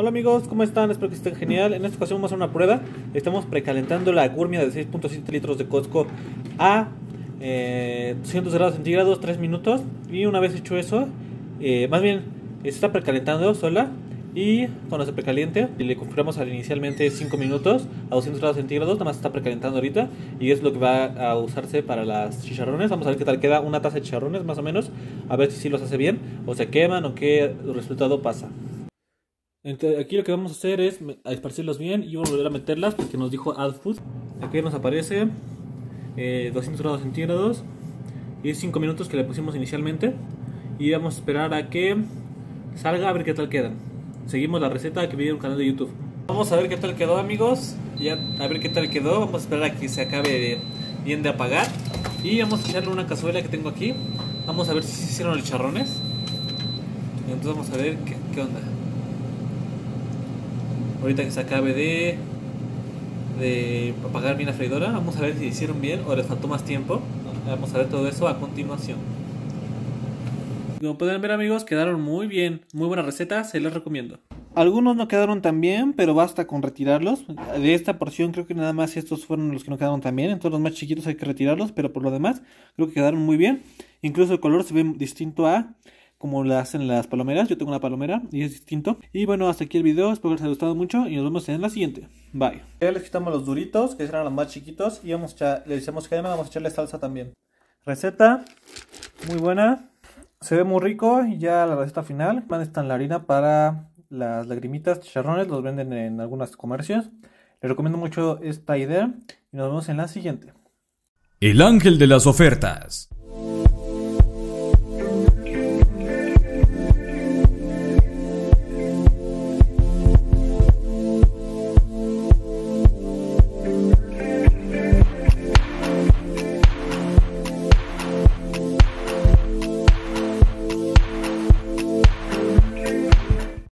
Hola amigos, ¿cómo están? Espero que estén genial. En esta ocasión vamos a hacer una prueba. Estamos precalentando la gourmia de 6.7 litros de Costco a eh, 200 grados centígrados, 3 minutos. Y una vez hecho eso, eh, más bien, se está precalentando sola. Y cuando se precaliente, le configuramos al inicialmente 5 minutos a 200 grados centígrados, nada más está precalentando ahorita. Y es lo que va a usarse para las chicharrones. Vamos a ver qué tal queda una taza de chicharrones, más o menos. A ver si sí los hace bien, o se queman, o qué resultado pasa. Entonces, aquí lo que vamos a hacer es esparcirlos bien y volver a meterlas porque nos dijo add food. Aquí nos aparece eh, 200 grados centígrados y 5 minutos que le pusimos inicialmente. Y vamos a esperar a que salga a ver qué tal quedan. Seguimos la receta que vi en un canal de YouTube. Vamos a ver qué tal quedó amigos. Ya a ver qué tal quedó. Vamos a esperar a que se acabe bien de apagar. Y vamos a echarle una cazuela que tengo aquí. Vamos a ver si se hicieron los charrones. Entonces vamos a ver qué, qué onda ahorita que se acabe de de apagar bien la freidora vamos a ver si hicieron bien o les faltó más tiempo. Vamos a ver todo eso a continuación. Como pueden ver amigos quedaron muy bien. Muy buena receta se les recomiendo. Algunos no quedaron tan bien pero basta con retirarlos. De esta porción creo que nada más estos fueron los que no quedaron tan bien. Entonces los más chiquitos hay que retirarlos pero por lo demás creo que quedaron muy bien. Incluso el color se ve distinto a como le hacen las palomeras. Yo tengo una palomera y es distinto. Y bueno, hasta aquí el video. Espero que les haya gustado mucho y nos vemos en la siguiente. Bye. Ya les quitamos los duritos, que eran los más chiquitos. Y vamos a le echamos crema, vamos a echarle salsa también. Receta muy buena. Se ve muy rico y ya la receta final. Van está en la harina para las lagrimitas, chicharrones. Los venden en algunos comercios. Les recomiendo mucho esta idea y nos vemos en la siguiente. El ángel de las ofertas.